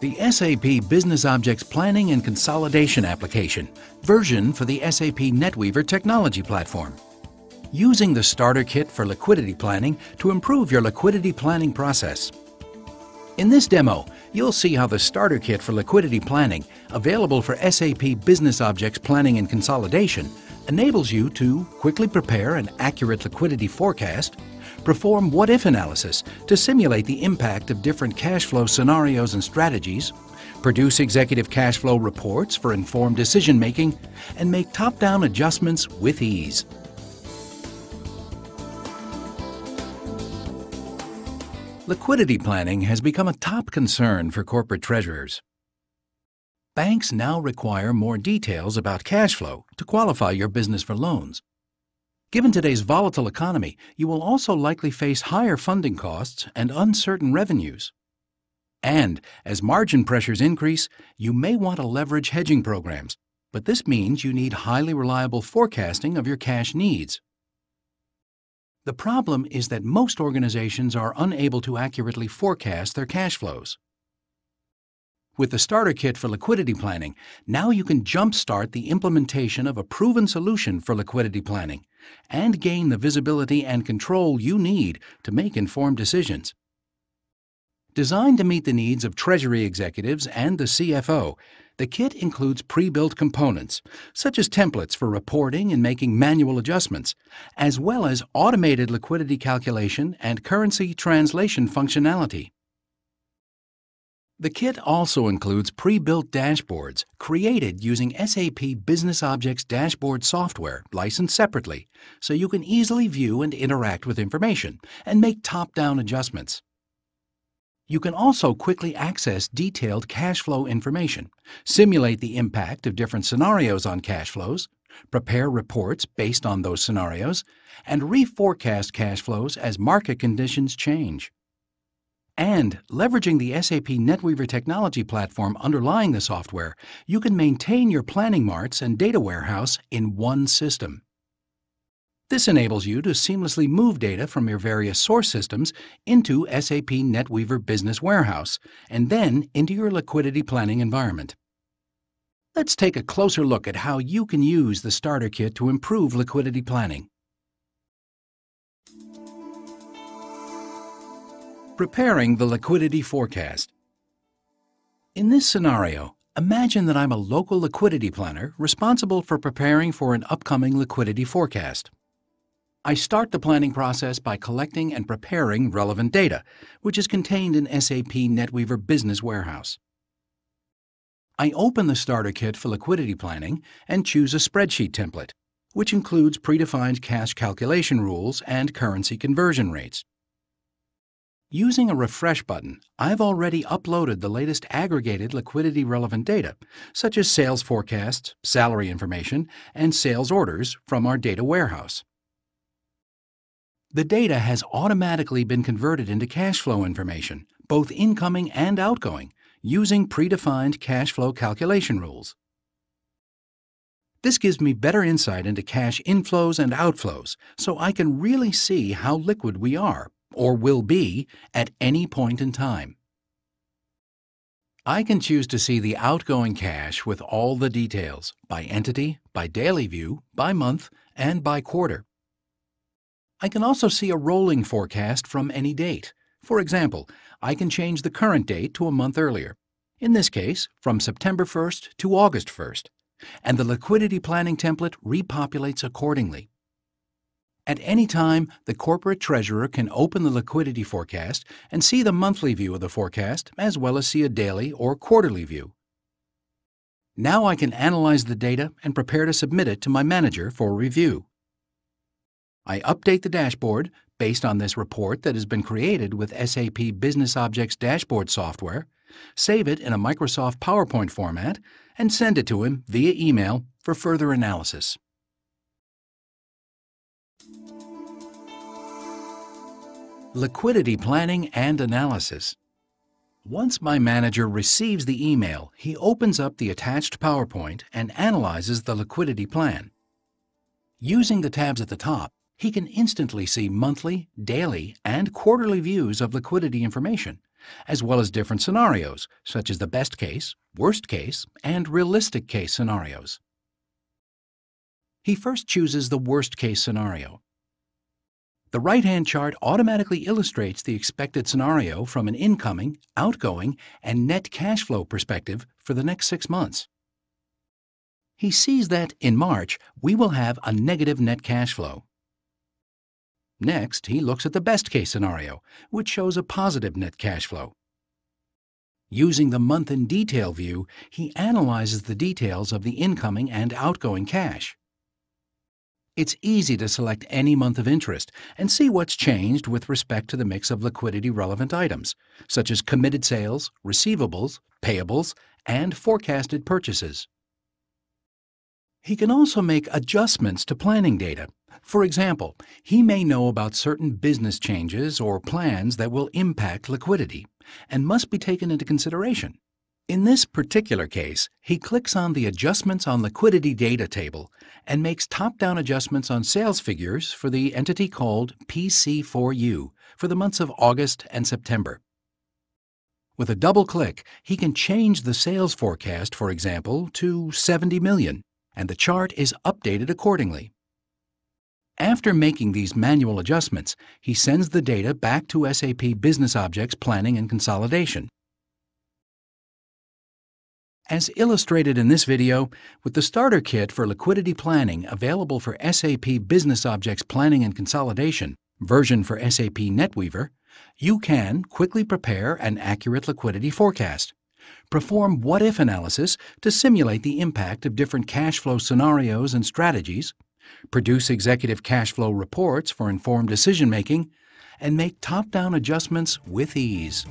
The SAP Business Objects Planning and Consolidation application, version for the SAP NetWeaver technology platform. Using the starter kit for liquidity planning to improve your liquidity planning process. In this demo, you'll see how the starter kit for liquidity planning, available for SAP Business Objects Planning and Consolidation, enables you to quickly prepare an accurate liquidity forecast, perform what-if analysis to simulate the impact of different cash flow scenarios and strategies, produce executive cash flow reports for informed decision-making, and make top-down adjustments with ease. Liquidity planning has become a top concern for corporate treasurers. Banks now require more details about cash flow to qualify your business for loans. Given today's volatile economy, you will also likely face higher funding costs and uncertain revenues. And as margin pressures increase, you may want to leverage hedging programs, but this means you need highly reliable forecasting of your cash needs. The problem is that most organizations are unable to accurately forecast their cash flows. With the Starter Kit for Liquidity Planning, now you can jumpstart the implementation of a proven solution for liquidity planning and gain the visibility and control you need to make informed decisions. Designed to meet the needs of Treasury executives and the CFO, the kit includes pre-built components, such as templates for reporting and making manual adjustments, as well as automated liquidity calculation and currency translation functionality. The kit also includes pre-built dashboards created using SAP Business Objects dashboard software licensed separately so you can easily view and interact with information and make top-down adjustments. You can also quickly access detailed cash flow information, simulate the impact of different scenarios on cash flows, prepare reports based on those scenarios, and reforecast cash flows as market conditions change. And leveraging the SAP NetWeaver technology platform underlying the software, you can maintain your planning marts and data warehouse in one system. This enables you to seamlessly move data from your various source systems into SAP NetWeaver Business Warehouse and then into your liquidity planning environment. Let's take a closer look at how you can use the Starter Kit to improve liquidity planning. Preparing the liquidity forecast. In this scenario, imagine that I'm a local liquidity planner responsible for preparing for an upcoming liquidity forecast. I start the planning process by collecting and preparing relevant data, which is contained in SAP NetWeaver Business Warehouse. I open the starter kit for liquidity planning and choose a spreadsheet template, which includes predefined cash calculation rules and currency conversion rates. Using a refresh button, I've already uploaded the latest aggregated liquidity relevant data, such as sales forecasts, salary information, and sales orders from our data warehouse. The data has automatically been converted into cash flow information, both incoming and outgoing, using predefined cash flow calculation rules. This gives me better insight into cash inflows and outflows, so I can really see how liquid we are or will be at any point in time. I can choose to see the outgoing cash with all the details by entity, by daily view, by month, and by quarter. I can also see a rolling forecast from any date. For example, I can change the current date to a month earlier, in this case from September 1st to August 1st, and the liquidity planning template repopulates accordingly. At any time, the corporate treasurer can open the liquidity forecast and see the monthly view of the forecast as well as see a daily or quarterly view. Now I can analyze the data and prepare to submit it to my manager for review. I update the dashboard based on this report that has been created with SAP Business Objects dashboard software, save it in a Microsoft PowerPoint format, and send it to him via email for further analysis. Liquidity Planning and Analysis Once my manager receives the email, he opens up the attached PowerPoint and analyzes the liquidity plan. Using the tabs at the top, he can instantly see monthly, daily, and quarterly views of liquidity information, as well as different scenarios, such as the best case, worst case, and realistic case scenarios. He first chooses the worst case scenario. The right-hand chart automatically illustrates the expected scenario from an incoming, outgoing, and net cash flow perspective for the next six months. He sees that, in March, we will have a negative net cash flow. Next, he looks at the best case scenario, which shows a positive net cash flow. Using the month in detail view, he analyzes the details of the incoming and outgoing cash. It's easy to select any month of interest and see what's changed with respect to the mix of liquidity relevant items, such as committed sales, receivables, payables, and forecasted purchases. He can also make adjustments to planning data. For example, he may know about certain business changes or plans that will impact liquidity and must be taken into consideration. In this particular case, he clicks on the Adjustments on Liquidity Data table and makes top-down adjustments on sales figures for the entity called PC4U for the months of August and September. With a double click, he can change the sales forecast, for example, to 70 million, and the chart is updated accordingly. After making these manual adjustments, he sends the data back to SAP Business Objects Planning and Consolidation. As illustrated in this video, with the starter kit for liquidity planning available for SAP Business Objects Planning and Consolidation, version for SAP NetWeaver, you can quickly prepare an accurate liquidity forecast. Perform what-if analysis to simulate the impact of different cash flow scenarios and strategies, produce executive cash flow reports for informed decision-making, and make top-down adjustments with ease.